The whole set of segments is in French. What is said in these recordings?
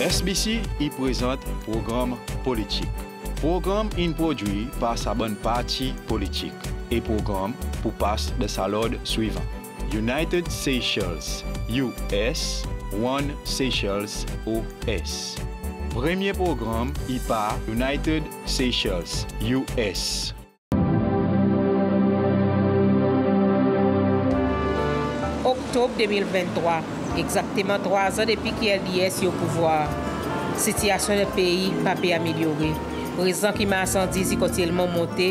SBC y présente programme politique. Programme in produit par sa bonne partie politique et programme pour passe de sa l'ordre suivant. United Seychelles, US, One Seychelles, OS. Premier programme y par United Seychelles, US. Octobre 2023, Exactement 3 an depi ki el diyes yo pouvoar. Sityasyon de peyi pa pe amelyore. Rezan ki ma asandiz yi konti elman monte,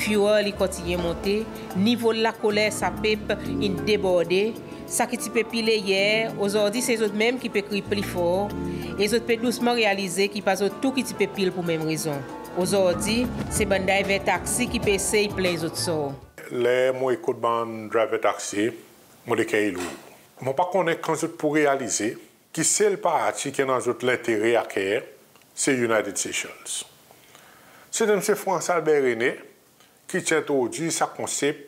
fiyol yi konti ye monte, nivou la kole sa pep in deborde, sa ki ti pe pile yer, ozordi se zot menm ki pe kri pli for, e zot pe dousman realize ki pa zot tou ki ti pe pile pou menm rezon. Ozordi, se banday ve taksi ki pe sey plen zot so. Le mwen ekout ban drive taksi, mwen deke ilou. Mwen pa konen kan zot pou realize ki sel parati ki nan zot l'intere akèr, se United Seychelles. Se den se Frans Albert René ki tient ou di sa konsep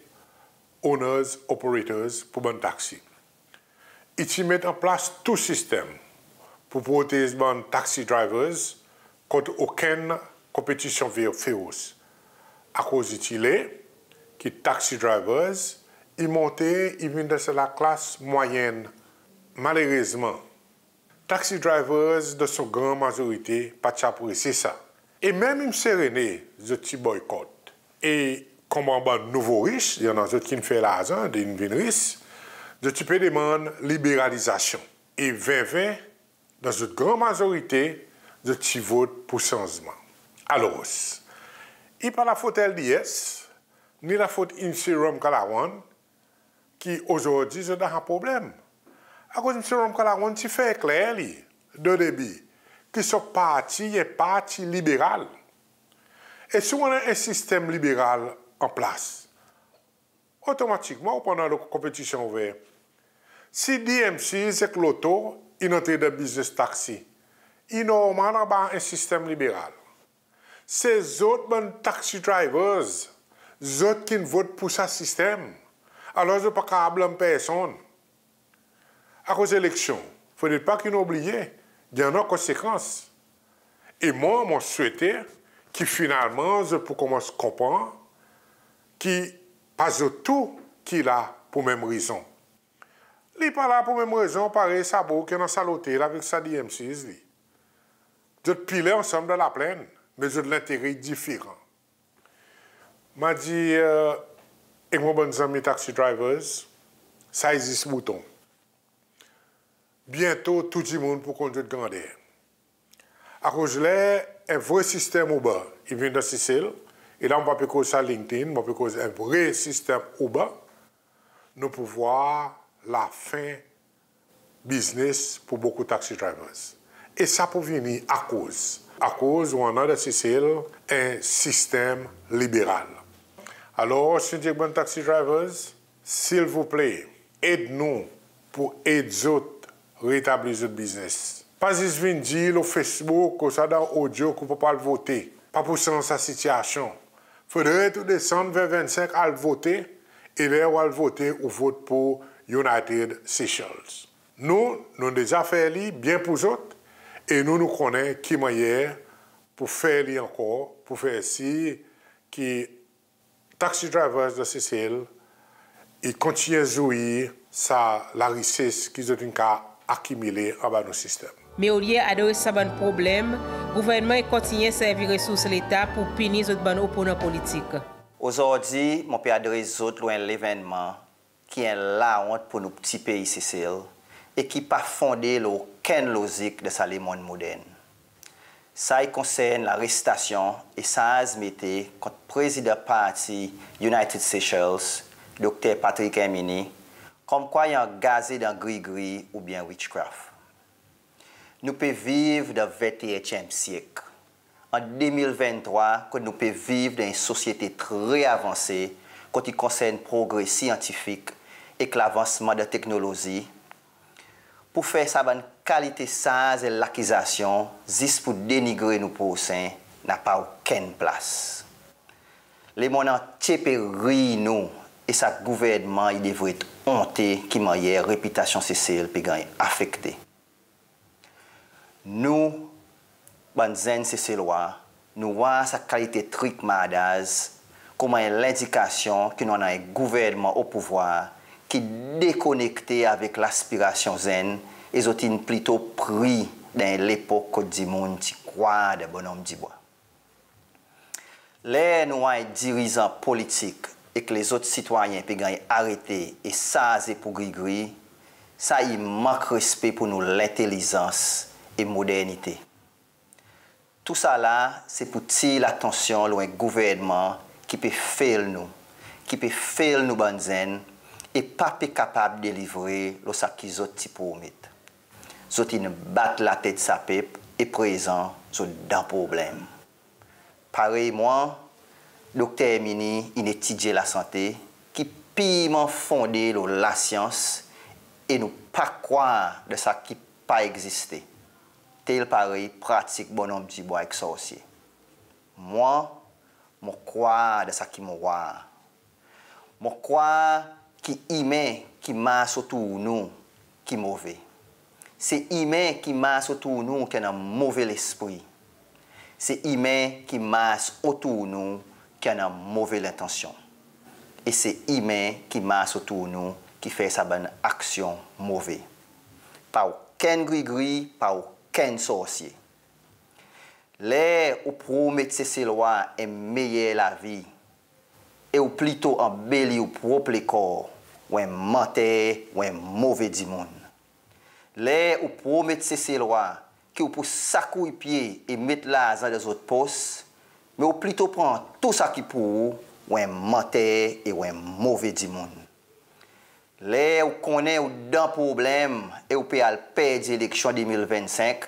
owners, operators pou ban taksi. Iti met an plas tou sistem pou protez ban taksi drivers kont oken kompetisyon feroz. A koz iti le ki taksi drivers ils montent, ils viennent de la classe moyenne. Malheureusement, taxi drivers de son grande majorité, pas apprécier ça. Et même ils serené, je petit boycott. Et comme en bas nouveau riche, il y en a d'autres qui ne font l'argent, des riches, je peux demander libéralisation. Et 2020, dans une grande majorité, je vote pour changement. Alors, il n'y a pas la faute LDS, ni la faute Inserum Kalawan, qui aujourd'hui, je un problème. À cause de Inserum Kalawan, tu fais clair, de débit, que ce parti est parti libéral. Et si on a un système libéral en place, automatiquement, pendant la compétition ouverte, si DMC, c'est que l'auto, il entre dans business taxi, il normalement un système libéral. Ces autres bon taxi drivers, autres qui votent pour ce système, alors je ne peux pas blâmer personne. À cause de l'élection, il ne faut pas qu'ils oublient, il y en a conséquences. Et moi, je souhaitais que finalement, je peux commencer à comprendre qui pas tout qu'il a pour même raison. Il pas là pour même raison, pareil, ça beau qui est dans sa avec sa DMC. Je piler ensemble dans la plaine, mais je l'intérêt différent. m'a dit, euh, et mon bon ami taxi drivers, ça existe mouton. Bientôt, tout le monde pour conduire de grandeur. À cause de un vrai système Uber, il vient de Sicile, et là, on va cause ça LinkedIn, on peut cause un vrai système Uber, nous pouvons voir la fin business pour beaucoup de taxi drivers. Et ça peut venir à cause, à cause où on a de Sicile un système libéral. Alors, vous bon taxi drivers, s'il vous plaît, aide-nous pour aider les autres à rétablir notre business. Pas juste venir dire au Facebook, ou ça dans audio qu'on ne peut pas voter. Pas pour changer sa situation. Il faudrait tout descendre vers 25 à voter et là, on va voter ou vote pour United Seychelles. Nous, nous avons déjà fait bien pour eux autres et nous nous connaissons qui meilleur pour faire encore, pour faire si que taxi drivers de Sicile ils continuent à jouir ça, la richesse qu'ils ont accumulée en bas de nos systèmes. Mais au lieu de ça un problème, le gouvernement continue à servir les ressources de l'État pour punir les opposants politiques. Aujourd'hui, je peux résoudre l'événement qui est la honte pour nos petits pays Sicile et qui pas fondé aucune logique de sa monde moderne. Ça concerne l'arrestation et sa admetté contre le président parti United Seychelles, Dr. Patrick Emini, comme quoi il a gazé dans gris-gris ou bien witchcraft. Nous pouvons vivre dans le 21e siècle. En 2023, nous pouvons vivre dans une société très avancée quand il concerne le progrès scientifique et l'avancement de la technologie. Pour faire ça, kalite sa zel lakizasyon, zis pou denigre nou posen, na pa ou ken plas. Le moun an tepe ri nou, e sa gouvedman yi devre te onte ki man ye repitasyon sesel pe ganyan afekte. Nou, ban zen seselwa, nou wan sa kalite trik madaz, koman yon e l'indikasyon ki nou nan yon e gouvernement ou pouvoar ki dekonekte avik l'aspirasyon zen e zotin plito pri den l'epok kote di moun ti kwa de bonom di bo. Le nou ay dirizan politik ek le zot sitwayen pe ganyan arete e saze pou gri-gri, sa yi mank respe pou nou l'intelizans e modernite. Tout sa la, se pou ti l'atensyon lwen gouvernement ki pe fel nou, ki pe fel nou banzen, e pa pe kapab delivre lo sa ki zot ti pou omet. Ont promis. Ils battent la tête sa pipe et présent sur d'un problème. Pareillement, docteur Mini, il étudie la santé, qui piment fondé la science et nous pas croire de ça qui pas existé. Tel pareil pratique bonhomme du bois avec sorcier. Moi, je crois de ça qui me voit. Je crois qui humain qui masse autour de nous qui Se imen ki mas otou nou ke nan mouvel espri. Se imen ki mas otou nou ke nan mouvel intansyon. E se imen ki mas otou nou ki fe sa ban aksyon mouve. Pa ou ken gri-gri, pa ou ken sorsye. Le ou promet se se lwa e meye la vi. E ou plito an beli ou prop le kor. Ou en mante, ou en mouve di moun. Lè ou pou met se se lwa, ki ou pou sakou y pye e met la zan les ot pos, me ou plito pran tout sa ki pou ou, wèn mante e wèn mouve di moun. Lè ou konen ou dan problem, e ou pe al pedi eleksyon 2025,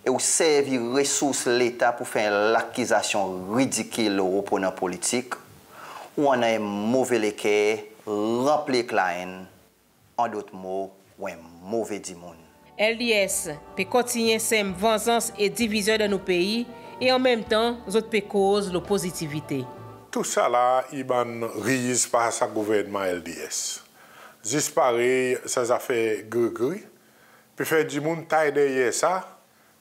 e ou servi resous l'Etat pou fè l'akizasyon ridikil ou oponan politik, ou anan yon mouve leke, rample klaen, an dot mou, wèn mouve di moun. LDS peut continuer cette vengeance et division de nos pays et en même temps, autres peut cause la positivité. Tout ça là, il rise par sa gouvernement LDS. Juste pareil, ça a fait gris Puis faire du monde taille derrière ça,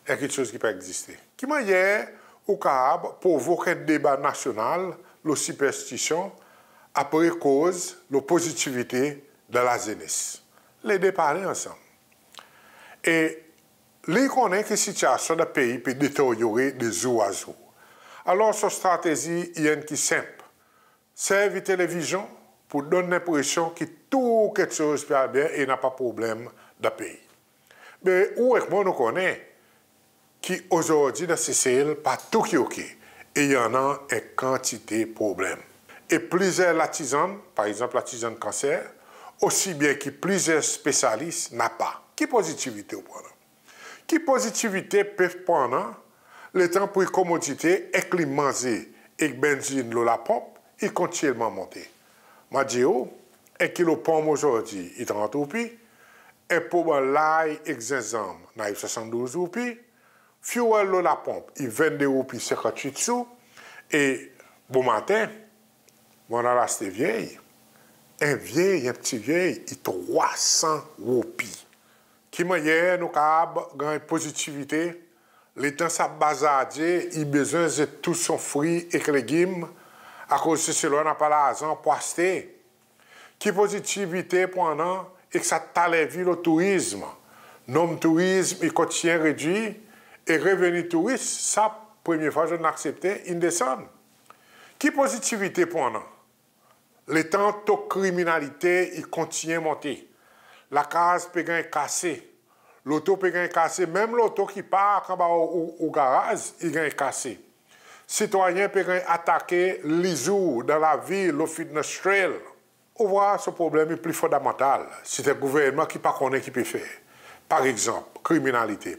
a quelque chose qui peut exister. Qui m'a hier, au pour provoquer un débat national, la superstition, après cause, la positivité de la jeunesse. Les deux parler ensemble. Et connaît que la situation du pays peut détériorer de jour à jour. Alors, cette stratégie une qui simple. Servir télévision pour donner l'impression que tout quelque chose va bien et n'a pas de problème dans le pays. Mais où est-ce qu'on connaît qu'aujourd'hui, dans CCL, pas tout qui est OK. Et il y en a une quantité de problèmes. Et plusieurs artisans, par exemple l'artisan cancer, aussi bien que plusieurs spécialistes, n'a pas. Qui positivité au point Qui positivité peut prendre le temps pour commodité et climatisé et benzine la pompe, il continue à monter. Je dis, un kilo de pomme aujourd'hui, il est 30 roupies, et pour l'ail exemple, il est 72 roupies, fuel la pompe, il 22 roupies 58 sous, et bon matin, mon a resté vieille. Un vieil, un petit vieil, il 300 roupies. Qui m'a hier, nous avons une positivité. Les temps ça bazardé, il a besoin de tout son fruit et légumes. À cause de cela, n'a pas l'argent pour acheter. Qui positivité pendant et que ça t'a le tourisme. Non tourisme, il continue réduit. Et revenu touriste, ça, première fois, je n'acceptais, il descend. Qui positivité pendant Le temps de criminalité, il continue à monter. La case peut être cassée. L'auto peut être cassée. Même l'auto qui part au, au, garage, il est cassé. Citoyens peuvent attaquer eaux dans la ville, au fitness trail. On voit ce problème est plus fondamental. C'est un gouvernement qui ne pas qui peut faire. Par exemple, criminalité.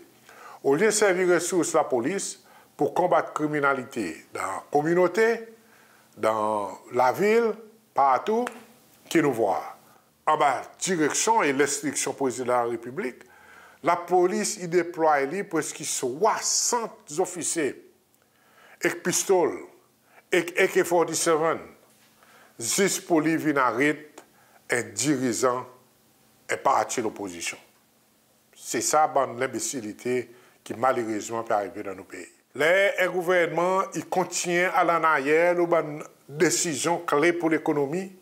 Au lieu de servir ressources la police pour combattre la criminalité dans la communauté, dans la ville, partout, qui nous voit. En bas, direction et l'instruction président de la République, la police y déploie presque 60 officiers avec pistoles, avec AK-47, juste pour lui venir un dirigeant et parti l'opposition. C'est ça, l'imbécilité qui malheureusement peut arriver dans nos pays. Le gouvernement, continue à l'en arrière, une décision clé pour l'économie,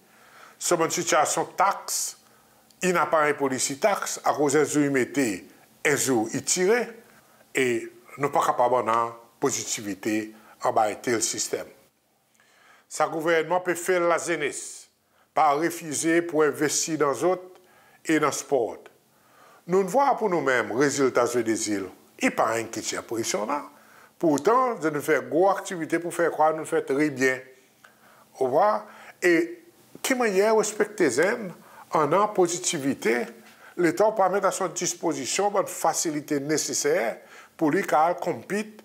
taxe, il n'a pas un policy taxe, à cause d'un jour, il mettait un il tirait, et nous pas capable de positivité en bas le système. Sa gouvernement peut faire la jeunesse, par refuser pour investir dans autres et dans le sport. Nous ne voyons pour nous-mêmes résultats des îles. Il n'y a pas un qui. Pourtant, nous faisons gros activité pour faire croire que nous faisons très bien. Au revoir. Et qui manière respecter zen, en en positivité, l'État permet à son disposition une facilité nécessaire pour lui qu'elle compite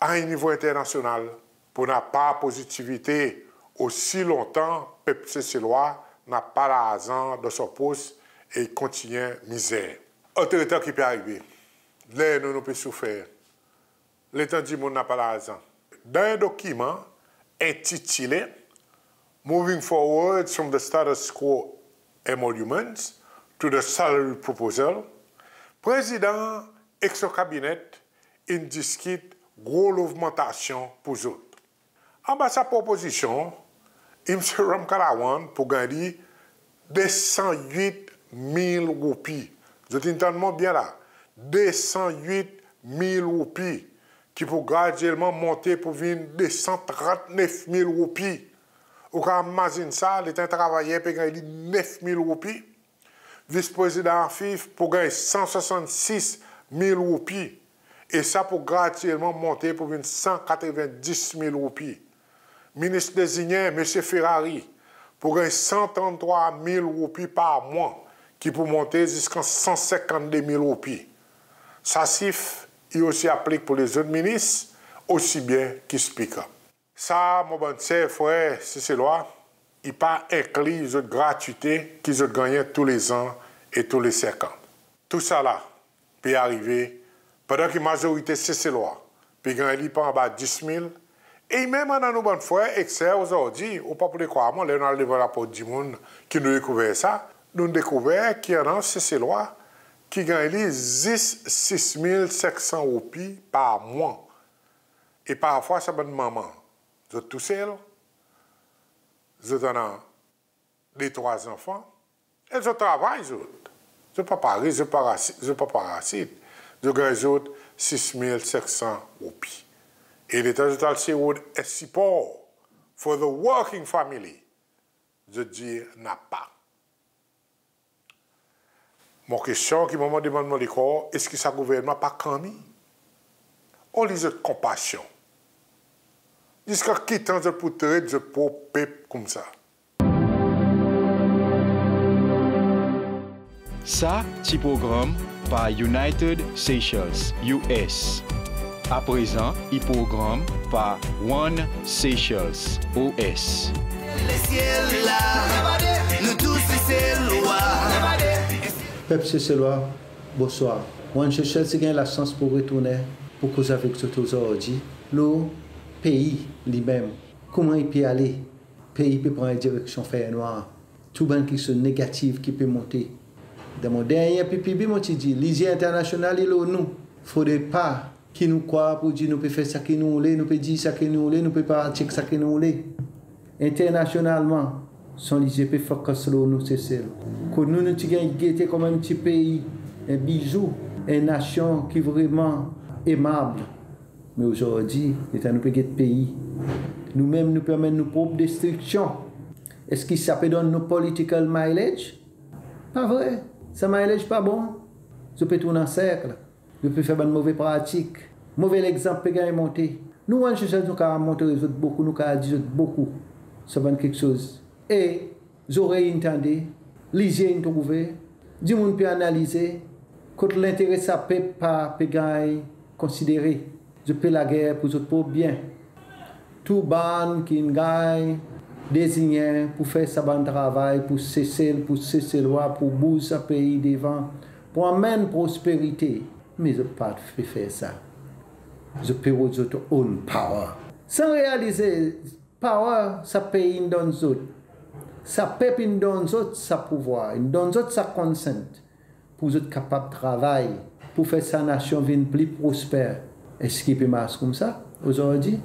à un niveau international. Pour n'a pas positivité aussi longtemps, peuple lois n'a pas la raison de son poste et continue misère. Autre état qui peut arriver, là nous, pouvons souffrir l'État du monde n'a pas l'argent. Dans un document intitulé moving forward from the status quo emoluments to the salary proposal, prezident ek so kabinet indiskit gwo lovmentasyon pou zot. An ba sa proposisyon, imse Ram Karawan pou gandi 208.000 roupi. Zot intanman byan la. 208.000 roupi ki pou gradyelman monte pou vin 239.000 roupi de 139 000 roupies. Ou quand imagine ça, l'État travailleur peut gagner 9 000 roupies. Vice-président FIF pour gagner 166 000 roupies. Et ça pour graduellement monter pour venir 190 000 roupies. Ministre désigné, M. Ferrari, pour gagner 133 000 roupies par mois, qui peut monter jusqu'à 152 000 roupies. Ça siffle il aussi applique pour les autres ministres, aussi bien qu'ils speaker. Ça, mon bon frère, c'est ce loi, il pas inclus les autres gratuités qu'ils ont gagné tous les ans et tous les cinq ans. Tout ça là peut arriver pendant que la majorité c'est ces lois, puis gagner pas en bas 10 000. Et même dans nos bonnes frères, excès aujourd'hui, ou pas pour les croire, on a le rapport du monde qui nous découvert ça, nous découvert qu'il y a ces lois qui gagne 6 500 roupies par mois. Et parfois, ça bonne maman. Êtes tout seul. Vous avez des trois enfants. Et je travaille, je ne pas Paris, je ne pas parasite. Je gagne 6 500 roupies. Et l'État total, c'est un support for the working family. Je dis, n'a pas. Mon question qui m'a demandé est-ce que ça gouvernement pas commis On lit de compassion. Jusqu'à qui temps de pour de pauvre peuple comme ça? Ça, petit programme par United Seychelles, US. À présent, il programme par One Seychelles, OS. Les ciels là, nous tous c'est Peuple Cécelois, bonsoir. Moi, je cherche la chance pour retourner pour causer avec ce aujourd'hui. Le pays lui-même, comment il peut aller? Le pays peut prendre une direction faire noire. Tout le qui sont négatif qui peut monter. Dans mon dernier pipi, je dis, l'ISIA international, il est nous. Il ne faudrait pas qui nous croient pour dire nous pouvons faire ça que nous voulons, nous pouvons dire ça que nous voulons, nous pouvons dire ça que nous voulons. Internationalement, son l'IGP focus sur nous, c'est celle. Que nous, nous avons comme un petit pays, un bijou, une nation qui est vraiment aimable. Mais aujourd'hui, nous avons un pays. Nous-mêmes, nous permettons nos propres destructions. Est-ce que ça peut donner nos political mileage? Pas vrai. Ce mileage pas bon. Je peux tourner en cercle. Je peux faire une mauvaise pratique. Mauvais exemple peut monter. Nous, on cherche à monter beaucoup, nous avons dit beaucoup. Ça va quelque chose et j'aurais entendu, l'hygiène trouvé, du monde peut analyser, quand l'intérêt ça peut pas considérer. Je peux la guerre pour pour bien. Tout ban qui gagne désigné pour faire sa bon travail, pour cesser, pour cesser loi, pour bouger sa pays devant, pour amener prospérité. Mais je ne peux pas faire ça. Je peux votre own power. Sans réaliser, power, ça paye dans autres ça peuple donne sa pouvoir, il donne sa consent pour être capable de travailler. pour faire sa nation plus prospère. Est-ce qu'il peut marcher comme ça aujourd'hui?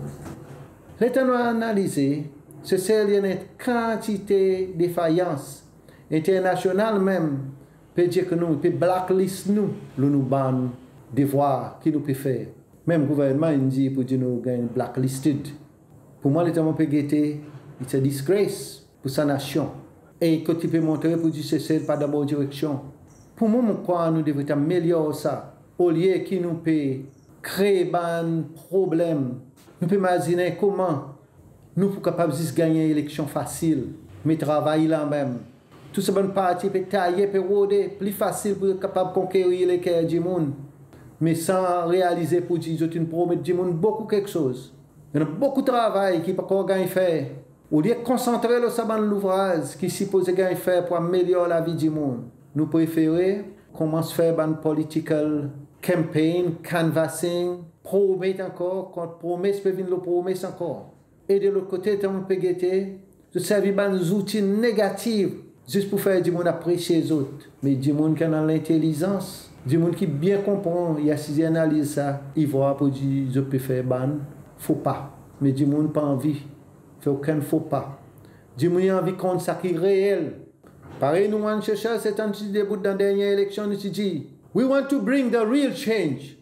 L'État a analysé, c'est celle une quantité de défaillances internationales même, peut dire que nous, peut blacklist nous, nous nous ban devoirs qui nous peut faire. Même le gouvernement il dit pour dire nous gagne blacklisted. Pour moi, l'État peut guetter, c'est une disgrace pour sa nation. Et que tu peux montrer pour dire c'est pas la direction. Pour moi, je crois que nous devons améliorer ça. Au lieu qui nous peut créer un problème, nous pouvons imaginer comment nous sommes capables de gagner une élection facile, mais travailler là même. Tout ce bon parti peut tailler, peut rôder, plus facile pour être capable de conquérir les cœurs du monde. Mais sans réaliser pour dire, je promets du monde beaucoup quelque chose. Il y a beaucoup de travail qui peut encore gagner faire. Au lieu de concentrer le saban l'ouvrage qui supposé gagner faire pour améliorer la vie du monde, nous préférons commencer à faire une political campaign, canvassing, promettre encore, quand promesse peut venir le promesse encore. Et de l'autre côté, on peut guetter, de servir des outils négatifs, juste pour faire du monde apprécier les autres. Mais du monde qui a l'intelligence, du monde qui bien comprend, il y a si analyse ça, il voit pour dire, je peux faire ban, faut pas. Mais du monde pas envie, fait aucun faut pas. Du monde a envie contre ça qui est réel. Pareil, nous, on cherche, c'est un petit début dans la dernière élection, nous dit, we want to bring the real change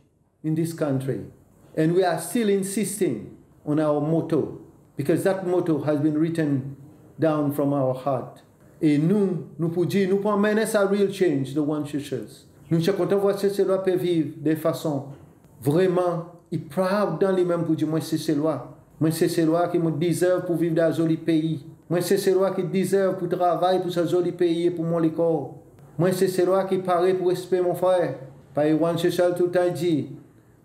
in this country. And we are still insisting on our motto, because that motto has been written down from our heart. Et nous, nous pouvons nous pouvons mener sa real change, the one churches. Nous sommes contents de voir ces lois peut vivre de façon vraiment proud dans les mêmes pour dire, moi, c'est ces lois. Moi, c'est ces lois qui me deserve pour vivre dans un joli pays. Moi, c'est ces lois qui deserve pour travailler pour ce joli pays et pour mon école. Moi, c'est ces lois qui paraît pour respecter mon frère. Par One Chechal tout temps dit,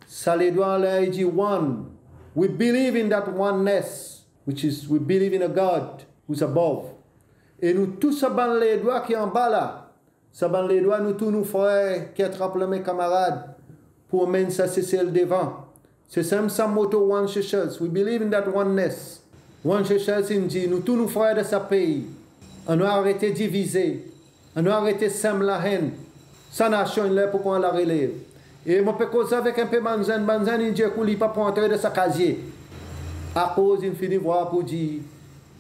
ça les doit aller dit one. We believe in that oneness, which is we believe in a God who's above. Et nous tous saban les doigts qui en bas là. Saban les doigts nous tous nos frères qui attrapent mes camarades pour mener ça c'est le devant. C'est ça sa motto One Chechals. We believe in that oneness. One Chechals dit, nous tous nos frères de ce pays. On a arrêté de diviser. On a arrêté de semer la haine. Sa nation pour qu'on la relève. Et je peux causer avec un peu Banzan. Banzan, il dit qu'il pas pour entrer dans sa casier. À cause, il finit voir pour dire,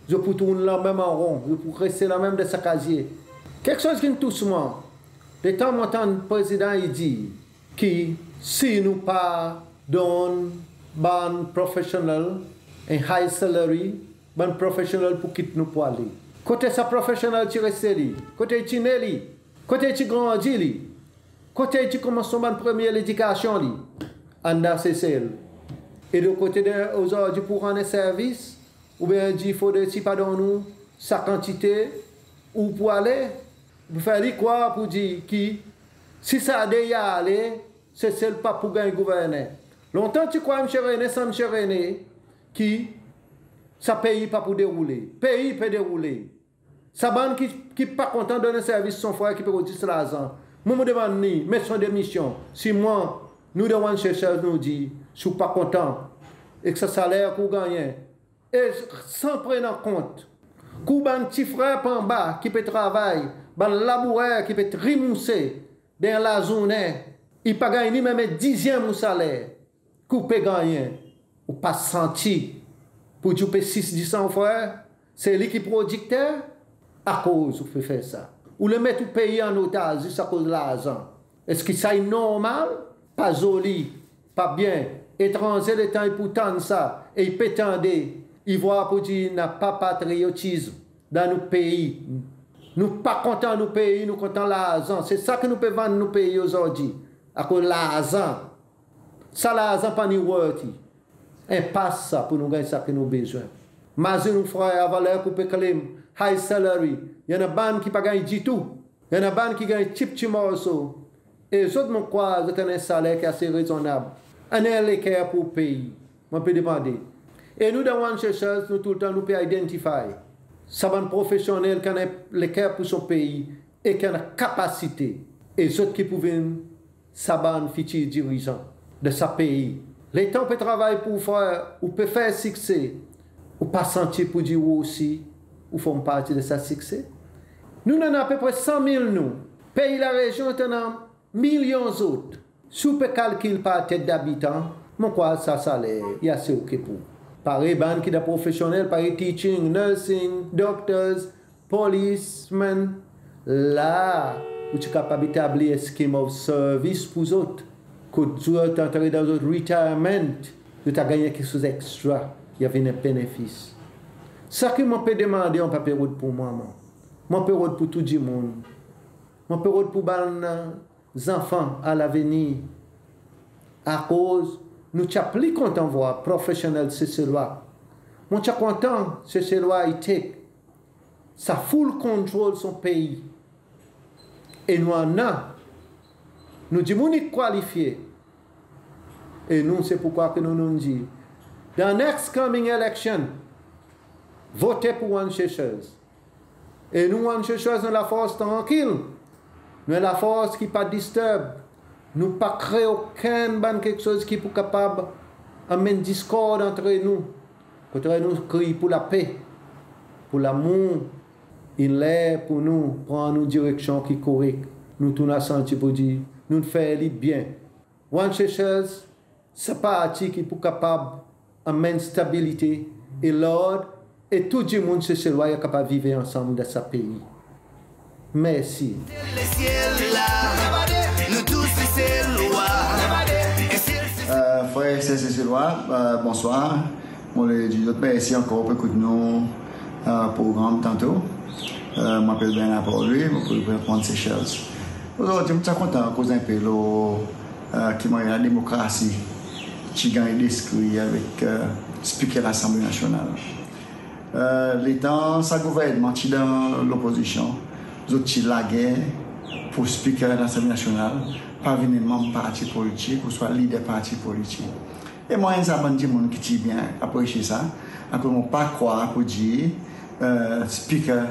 je peux tourner la même en rond, je peux rester la même de sa casier. Quelque chose qui me touche moi. Le temps m'entend le président il dit que si nous pas donnons ban professionnel, un high salary, ban professionnel pour quitter nous pour aller. Côté sa professionnel tu restes côté tu né côté tu grandis Côté tu commences ban première éducation li, anda c'est celle. Et de côté de aujourd'hui pour rendre service, ou bien il faut de si nous sa quantité ou pour aller, vous faire quoi pour dire qui? Si ça a déjà allé, c'est celle pas pour gagner gouverner. Longtemps tu crois M. René, sans M. René, qui ça pays pas pour dérouler. Pays peut dérouler. Saban ki, ki pa kontan donen servis son fwa ki pe kon 10 lazan. Moun moun devan ni, met son demisyon. Si moun, nou dewan chechej nou di, sou pa kontan, ek sa salèr kou ganyen, e san prenan kont, kou ban ti frè pan ba ki pe travay, ban labourè ki pe trimounse, den la zounè, i pa ganyen ni mèmè dizyèm ou salèr, kou pe ganyen, ou pa santi, pou di ou pe 6-10 an fwa, se li ki prodikter, à cause où fait faire ça ou le mettre au pays en otage juste à cause de l'argent. Est-ce que ça est normal? Pas joli, pas bien. Étranger, le temps, pourtant ça, et il prétendent, il voit pour dire, n'a pas patriotisme dans nos pays. Nous pas contents nos pays, nous contents l'argent. C'est ça que nous pouvons vendre nos pays aujourd'hui. À cause de l'argent. Ça, l'argent, pas ni worthy. Impasse ça pour nous gagner ça que nous avons besoin. Mais nous, frères, à valeur pour high salary. Il y en a ban qui pas gagner du tout. Il y en a ban qui gagne chip chip morceau. Et les autres m'ont croient que un salaire qui est assez raisonnable. Un équerre pour le pays. On peut demander. Et nous, dans One Cherchers, nous tout le temps, nous pouvons identifier. Ça va un professionnel qui a l'équerre pour son pays et qui a la capacité. Et les autres qui pouvaient saban futur dirigeant de sa pays. Temps peut travailler pour faire, ou peut faire succès, ou pas sentir pour dire aussi, ou font partie de sa succès? Nous en avons à peu près 100 000 nous. Pays la région, en a millions d'autres. Sou pe kalkil pa tèt d'abitan, mwen kwa sa salè, yase ouke pou. Pare ban ki da profesyonel, pare teaching, nursing, doctors, policemen, la, ou ti kapab etabli e scheme of service pou zot. Kout zot antre dan zot retirement, yo ta ganyen kisouz ekstra, ya vene benefis. Sa ki mwen pe demande, yon pa pe roud pou mwen man. Mwen pe roud pou tout di moun. Mwen pe roud pou ban zanfan al aveni. A koz, nou tcha pli kontan vwa profesyonel se se lwa. Mwen tcha kontan se se lwa itek. Sa full kontrol son peyi. E nou an nan. Nou di moun ik kwalifiye. E nou se poukwa ke nou nou di. The next coming election, vote pou wan chechez. E nou wan chechez nou la fos tankil. Nou la fos ki pa disturb. Nou pa kre oken ban kek sos ki pou kapab amen diskord antre nou. Kotre nou kri pou la pe. Pou la moun. In lè pou nou pran nou direksyon ki korek. Nou tou na santi pou di. Nou fè li bien. Wan chechez se pa ati ki pou kapab amen stabilite. E lòd. E tout di moun se se loya kapab vive ansam de sa peyi. Mersi. frère Cécile-Lois, bonsoir. Moi, je dis merci encore pour écouter nos programme tantôt. Je m'appelle Bernard Paul, je peux répondre Seychelles. Aujourd'hui, je suis content à cause un peu qui m'a la démocratie qui gagne l'esprit avec le speaker de l'Assemblée nationale. euh, l'Etat sa gouvernement ti dan l'oposisyon, zot ti la gen pou spiker nan sèmi nasyonal, pa vini man parti politik ou swa lider parti politik. E mwen sa ban di moun ki ti byan apreche sa, akon moun pa kwa pou di euh, spiker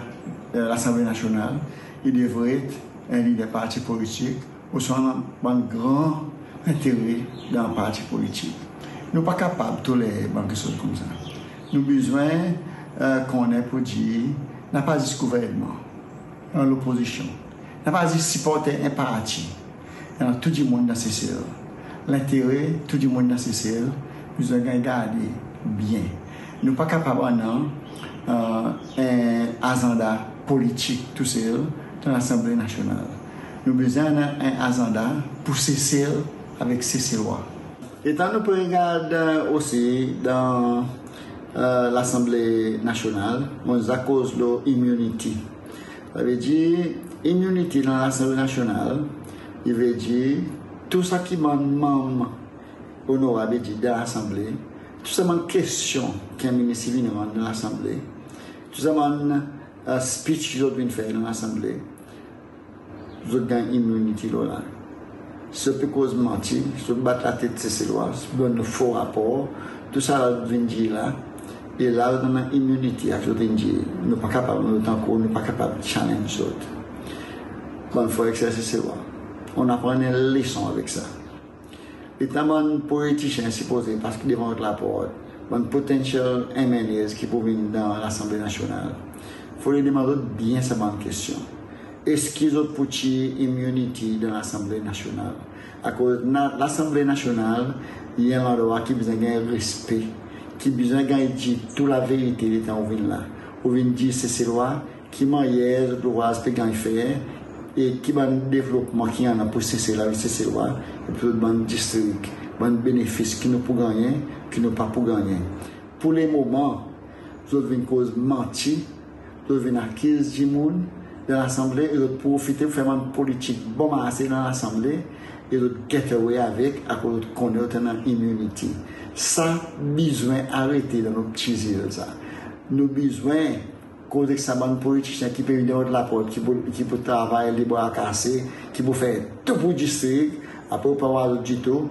euh, l'Assemblée nationale, il devre et un lider parti politik ou swa nan ban gran intérêt dans le parti politique. Nous ne sommes pas capables de tolérer bon, quelque chose comme ça. Nous avons besoin euh, konen pou di, nan pa zis kouvenman, nan l'oposisyon, nan pa zis sipote imparati, nan tout di moun nan sesel. L'intere, tout di moun nan sesel, nou zon gen gade bien. Nou pa kapab anan euh, en azanda politik tout sel tan l'Assemblée Nationale. Nou bezan anan en azanda pou sesel avek seselwa. Etan nou pou regade osi dan euh, l'Assemblée nationale, on a cause de immunity. Ça veut dire, immunity dans l'Assemblée nationale, il veut dire, tout ça qui m'a membre honorable de l'Assemblée, tout ça man question qu'un ministre vient dans l'Assemblée, tout ça man uh, speech qu'ils ont faire dans l'Assemblée, vous avez immunity là. Se pe koz manti, se bat la tete se se lwa, se bon nou fo rapor, tout sa la vinji la, là. Et là, on a une immunité, nous ne sommes pas capables, nous ne sommes pas capables de challenger. Bon, il faut exercer ces lois on apprend une leçon avec ça. Et un politicien supposé, parce qu'il devant la porte, un potentiel MNS qui peut venir dans l'Assemblée nationale, il faut lui demander bien sa bonne question. Est-ce qu'ils ont une immunité dans l'Assemblée nationale? De l'Assemblée nationale, il y a un endroit qui a besoin de a besoin de dire toute la vérité de temps où là. Où vient dire c'est ces lois qui hier, le droit de faire, et qui va développement qui en a pour cesser la cesser loi et puis ban district ban bénéfice qui nous pour gagner qui nous pas pour gagner pour les moments nous une cause menti nous une acquise du monde dans l'assemblée et nous profiter pour faire une politique bon assez dans l'assemblée et l'autre getaway avec à cause de connaître en immunité. Ça, besoin arrêter dans nos petits îles. Ça. Nous besoin cause que ça ban politicien qui peut venir de la porte, qui peut, qui peut travailler les bras cassés, qui peut faire tout pour district, après pouvoir du tout,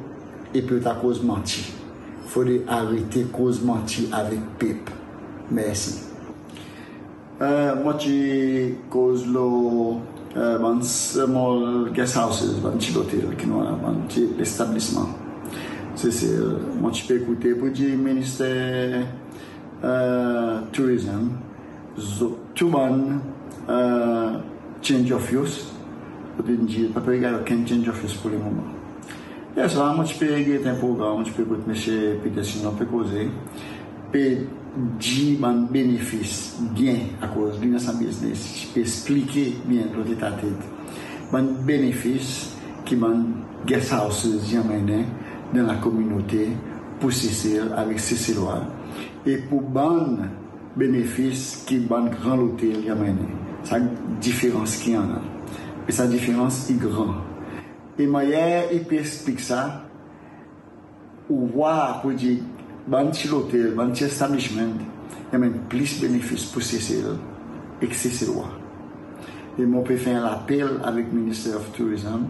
et peut à cause mentir. faut arrêter cause mentir avec pipe. Merci. Euh, moi, tu cause l'eau. Euh, bon small guest houses, bon petit hôtel, qui nous bon petit établissement. C'est c'est moi tu peux écouter pour dire ministère euh, tourisme two man uh, change of use. Pas change of use pour le moment. Yes, là, moi, je peux regarder un programme, je peux écouter M. Peterson, on peut causer. Peut dire mon bénéfice bien à cause de sa business. Expliquer bien l'autre état tête. Mon bénéfice qui m'a guest houses mené dans la communauté pour Cécile avec Cécile et pour bon bénéfice qui bon grand hôtel mené. C'est la différence qu'il y en a. Et sa différence est grande. Et moi, il peut expliquer ça, ou voir pour dire, ban ti lotel, ban ti establishment, yamen plis benefis pou sesel ek seselwa. E moun pe fè an apel avèk Minister of Tourism,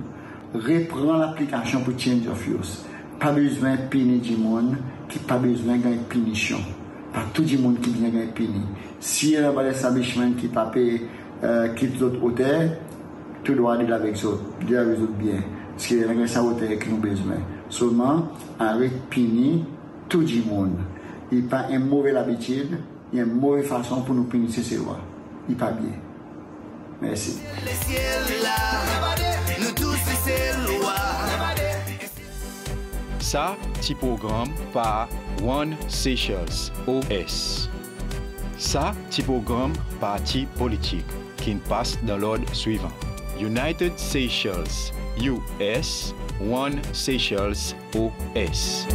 repran l'aplikasyon pou change of use. Pa bezwen pini di moun ki pa bezwen gen pinisyon. Pa tout di moun ki gen gen pini. Si yon avè l'establishment ki pa pe euh, kit zot ote, tout do a dil avèk zot, dil avèk zot byen. Ski yon gen sa ote ek nou bezwen. Souman, avèk pini, tout le monde. Il n'y a pas une mauvaise habitude, il y a une mauvaise façon pour nous punir ces lois. Il n'est pas bien. Merci. Ça, petit programme par One Seychelles, OS. Ça, petit programme parti politique qui passe dans l'ordre suivant. United Seychelles, US, One Seychelles, OS.